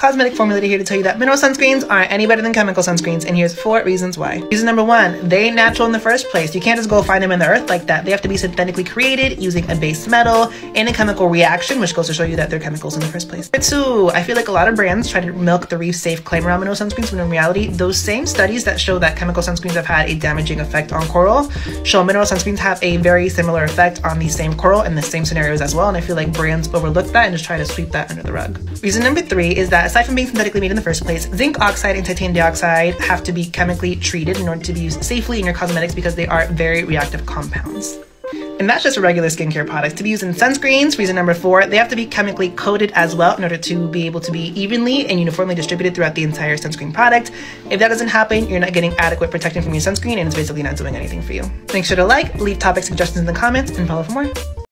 cosmetic formulator here to tell you that mineral sunscreens aren't any better than chemical sunscreens, and here's four reasons why. Reason number one, they ain't natural in the first place. You can't just go find them in the earth like that. They have to be synthetically created using a base metal in a chemical reaction, which goes to show you that they're chemicals in the first place. Number two, I feel like a lot of brands try to milk the reef safe claim around mineral sunscreens when in reality, those same studies that show that chemical sunscreens have had a damaging effect on coral show mineral sunscreens have a very similar effect on the same coral in the same scenarios as well. And I feel like brands overlook that and just try to sweep that under the rug. Reason number three is that aside from being synthetically made in the first place, zinc oxide and titanium dioxide have to be chemically treated in order to be used safely in your cosmetics because they are very reactive compounds. And that's just a regular skincare products. To be used in sunscreens, reason number four, they have to be chemically coated as well in order to be able to be evenly and uniformly distributed throughout the entire sunscreen product. If that doesn't happen, you're not getting adequate protection from your sunscreen and it's basically not doing anything for you. Make sure to like, leave topic suggestions in the comments, and follow for more.